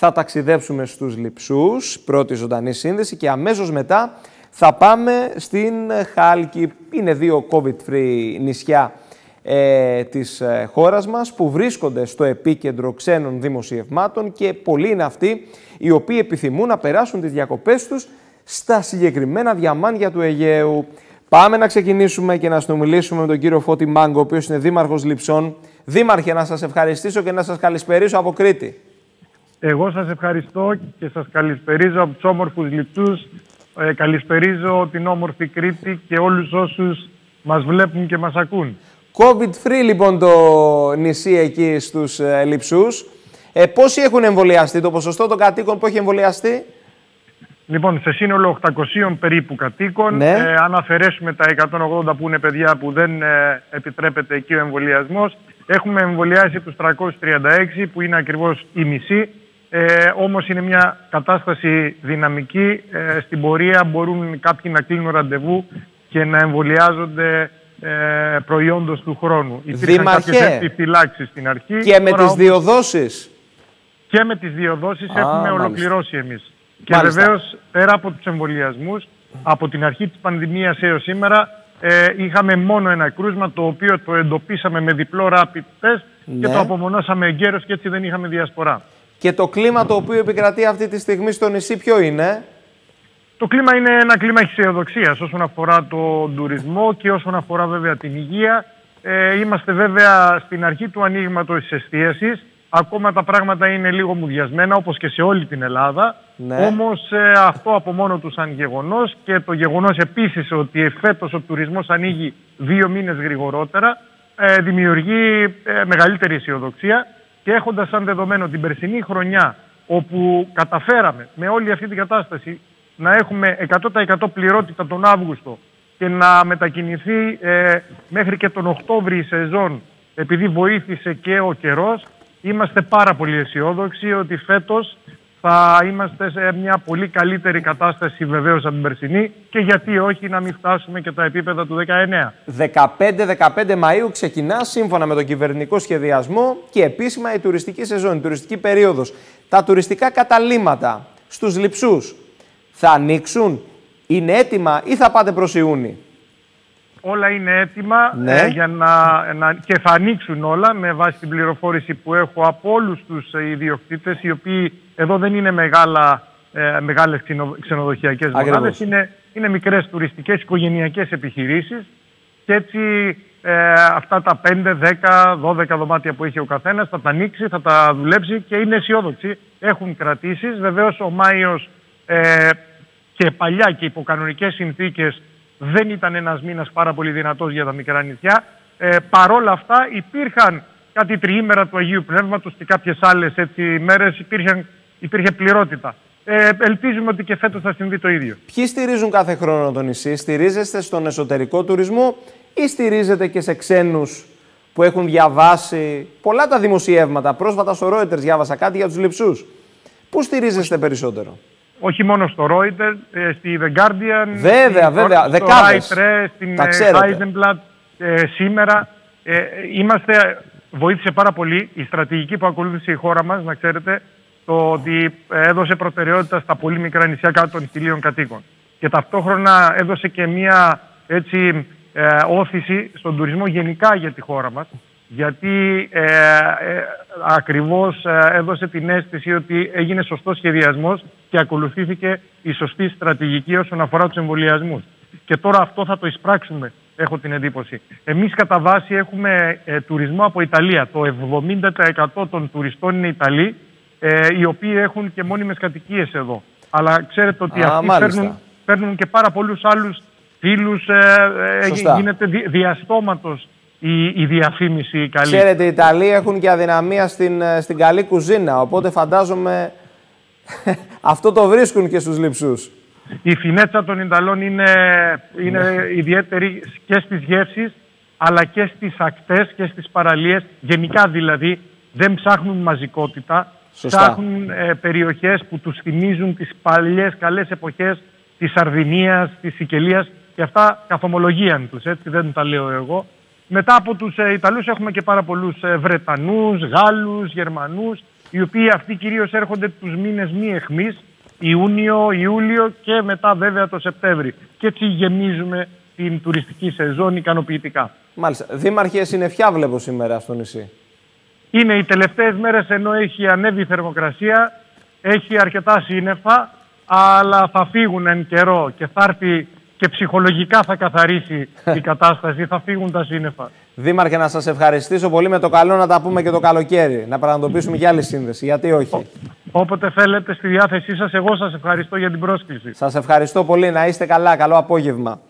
θα ταξιδέψουμε στους Λιψούς, πρώτη ζωντανή σύνδεση και αμέσως μετά θα πάμε στην Χάλκη. Είναι δύο COVID-free νησιά ε, της ε, χώρας μας που βρίσκονται στο επίκεντρο ξένων δημοσιευμάτων και πολλοί είναι αυτοί οι οποίοι επιθυμούν να περάσουν τις διακοπές τους στα συγκεκριμένα διαμάνια του Αιγαίου. Πάμε να ξεκινήσουμε και να συνομιλήσουμε με τον κύριο Φώτη Μάγκο, ο οποίος είναι δήμαρχος Λιψών. Δήμαρχε, να σας ευχαριστήσω και να σας καλησπερίσω από Κρήτη. Εγώ σας ευχαριστώ και σας καλησπερίζω από τους όμορφους Λιψούς. Ε, καλησπερίζω την όμορφη Κρήτη και όλους όσους μας βλέπουν και μας ακούν. COVID-free λοιπόν το νησί εκεί στους ε, Λιψούς. Ε, πόσοι έχουν εμβολιαστεί, το ποσοστό των κατοίκων που έχει εμβολιαστεί; Λοιπόν, σε σύνολο 800 περίπου κατοίκων, ναι. ε, αν αφαιρέσουμε τα 180 που είναι παιδιά που δεν ε, επιτρέπεται εκεί ο εμβολιασμός, έχουμε εμβολιάσει τους 336 που είναι ακριβώς η μισή. Ε, όμως είναι μια κατάσταση δυναμική. Ε, στην πορεία μπορούν κάποιοι να κλείνουν ραντεβού και να εμβολιάζονται ε, προϊόντος του χρόνου. Υπήρχαν κάποιες επιφυλάξεις στην αρχή. Και με τις όμως... δύο δόσεις. Και με τις δύο δόσεις έχουμε μάλιστα. ολοκληρώσει εμείς. Και βεβαίως πέρα από τους εμβολιασμούς, από την αρχή της πανδημίας έως σήμερα, ε, είχαμε μόνο ένα κρούσμα το οποίο το εντοπίσαμε με διπλό rapid test και το ναι. απομονώσαμε εγκαίρως και έτσι δεν είχαμε διασπορά. Και το κλίμα το οποίο επικρατεί αυτή τη στιγμή στο νησί ποιο είναι; Το κλίμα είναι ένα κλίμα αισιοδοξία όσον αφορά τον τουρισμό και όσον αφορά βέβαια την υγεία. Ε, είμαστε βέβαια στην αρχή του ανοίγματο της εστίασης. Ακόμα τα πράγματα είναι λίγο μουδιασμένα όπως και σε όλη την Ελλάδα. Ναι. Όμως ε, αυτό από μόνο του σαν γεγονός και το γεγονός επίσης ότι φέτος ο τουρισμός ανοίγει δύο μήνες γρηγορότερα ε, δημιουργεί ε, μεγαλύτερη αισιοδοξία και έχοντας σαν δεδομένο την περσινή χρονιά όπου καταφέραμε με όλη αυτή την κατάσταση να έχουμε 100% πληρότητα τον Αύγουστο και να μετακινηθεί ε, μέχρι και τον Οκτώβρη η σεζόν επειδή βοήθησε και ο καιρός είμαστε πάρα πολύ αισιόδοξοι ότι φέτος θα είμαστε σε μια πολύ καλύτερη κατάσταση βεβαίως από την περσινή και γιατί όχι να μην φτάσουμε και τα επίπεδα του 19. 15-15 Μαΐου ξεκινά σύμφωνα με τον κυβερνητικό σχεδιασμό και επίσημα η τουριστική σεζόν, η τουριστική περίοδος. Τα τουριστικά καταλήμματα στους λειψούς θα ανοίξουν, είναι έτοιμα ή θα πάτε προς Ιούνι; Όλα είναι έτοιμα ναι. ε, για να, να, και θα ανοίξουν όλα με βάση την πληροφόρηση που έχω από όλους τους ε, ιδιοκτήτες οι οποίοι εδώ δεν είναι μεγάλα, ε, μεγάλες ξενοδοχειακές μονάδες, είναι, είναι μικρές τουριστικές οικογενειακές επιχειρήσεις και έτσι ε, αυτά τα 5, 10, 12 δωμάτια που έχει ο καθένας θα τα ανοίξει, θα τα δουλέψει και είναι αισιόδοξοι. Έχουν κρατήσεις. Βεβαίως ο Μάιος ε, και παλιά και υπό κανονικές συνθήκες δεν ήταν ένας μήνας πάρα πολύ δυνατός για τα μικρά νησιά. Ε, παρόλα αυτά υπήρχαν κάτι τριήμερα του Αγίου Πνεύματος και κάποιες άλλες έτσι, μέρες υπήρχε, υπήρχε πληρότητα. Ε, ελπίζουμε ότι και φέτος θα συμβεί το ίδιο. Ποιοι στηρίζουν κάθε χρόνο το νησί, στηρίζεστε στον εσωτερικό τουρισμό ή στηρίζετε και σε ξένους που έχουν διαβάσει πολλά τα δημοσιεύματα; Πρόσφατα στο Reuters διάβασα κάτι για τους λειψούς. Πού στηρίζεστε περισσότερο; Όχι μόνο στο Reuters, ε, στη The Guardian, βέβαια, βέβαια, στο δεκάδες. στην Heisenblatt, ε, σήμερα. Ε, είμαστε, βοήθησε πάρα πολύ η στρατηγική που ακολούθησε η χώρα μας, να ξέρετε, το ότι έδωσε προτεραιότητα στα πολύ μικρά νησιά κάτω των χιλίων κατοίκων. Και ταυτόχρονα έδωσε και μία έτσι, όθηση στον τουρισμό γενικά για τη χώρα μας γιατί ε, ε, ακριβώς ε, έδωσε την αίσθηση ότι έγινε σωστός σχεδιασμός και ακολουθήθηκε η σωστή στρατηγική όσον αφορά τους εμβολιασμούς. Και τώρα αυτό θα το εισπράξουμε, έχω την εντύπωση. Εμείς κατά βάση έχουμε ε, τουρισμό από Ιταλία. Το 70% των τουριστών είναι Ιταλοί, ε, οι οποίοι έχουν και μόνιμες κατοικίες εδώ. Αλλά ξέρετε ότι αυτοί παίρνουν, παίρνουν, και πάρα πολλούς άλλους φίλους, γίνεται διαστόματος η, η διαφήμιση καλή. Ξέρετε, οι Ιταλοί έχουν και αδυναμία στην, ε, στην καλή κουζίνα, οπότε φαντάζομαι αυτό το βρίσκουν και στους λειψούς. Η φινέτσα των Ιταλών είναι, είναι ναι. ιδιαίτερη και στις γεύσεις, αλλά και στις ακτές και στις παραλίες. Γενικά δηλαδή δεν ψάχνουν μαζικότητα, Σωστά. ψάχνουν ε, περιοχές που τους θυμίζουν τις παλιές καλές εποχές της Σαρδινίας, της Σικελίας και αυτά καθομολογία τους, έτσι δεν τα λέω εγώ. Μετά από τους ε, Ιταλούς έχουμε και πάρα πολλούς ε, Βρετανούς, Γάλλους, Γερμανούς οι οποίοι αυτοί κυρίως έρχονται τους μήνες μη εχμή, Ιούνιο, Ιούλιο και μετά βέβαια το Σεπτέμβρη. Και έτσι γεμίζουμε την τουριστική σεζόν ικανοποιητικά. Μάλιστα. Δήμαρχες, συννεφιά βλέπω σήμερα στο νησί. Είναι οι τελευταίες μέρες ενώ έχει ανέβει η θερμοκρασία, έχει αρκετά σύννεφα, αλλά θα φύγουν εν καιρό και θα έρθει και ψυχολογικά θα καθαρίσει η κατάσταση, θα φύγουν τα σύννεφα. Δήμαρχε, να σας ευχαριστήσω πολύ με το καλό να τα πούμε και το καλοκαίρι, να πραγματοποιήσουμε και άλλη σύνδεση. Γιατί όχι; όποτε θέλετε στη διάθεσή σας, εγώ σας ευχαριστώ για την πρόσκληση. Σας ευχαριστώ πολύ, να είστε καλά, καλό απόγευμα.